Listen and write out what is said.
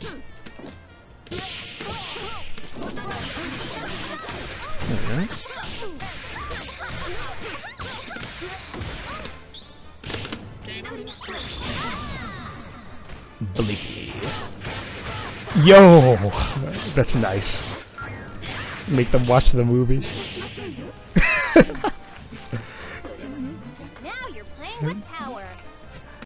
There Yo! That's nice. Make them watch the movie. now you're playing with power.